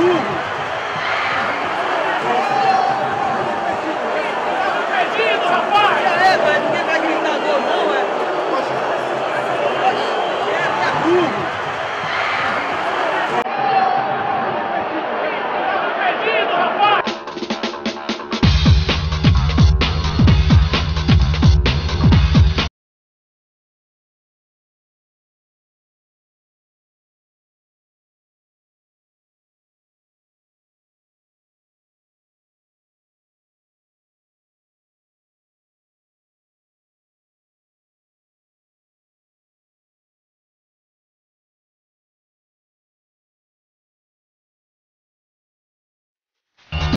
Hamburgo. Perdido, rapaz!